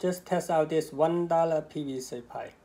just test out this $1 PVC pipe.